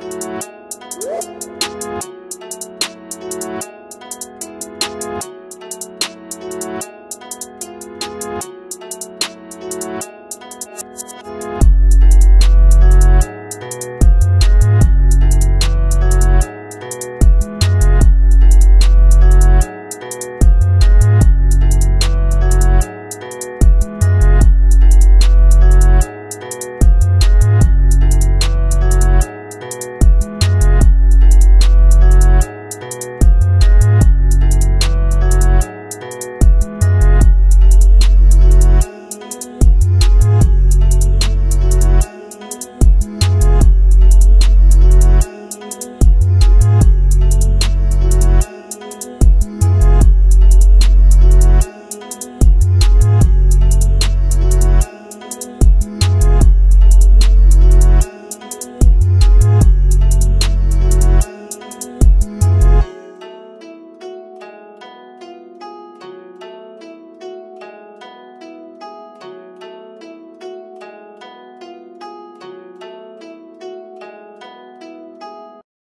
podcast.